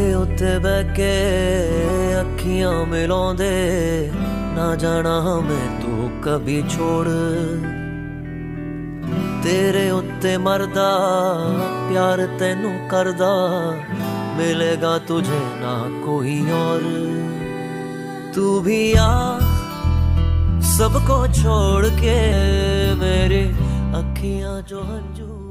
ਕੋਠੇ ਉੱਤੇ ਬਹਿ ਕੇ ਅੱਖੀਆਂ ਮਿਲਾਉਂਦੇ, ਨਾ ਜਾਣਾ ਮੈਂ ਤੂੰ ਕभी ਛੋੜ। ਤੇਰੇ ਉੱਤੇ ਮਰਦਾ, ਪਿਆਰ ਤੈਨੂੰ ਕਰਦਾ, ਮਿਲੇਗਾ ਤੁਝੇ ਨਾ ਕੋਈ ਔਰ। ਤੂੰ ਵੀ ਆ, ਸਭ ਕੋ ਛੋੜ ਕੇ मेरे ਅੱਖੀਆਂ जो ਹੰਝੂ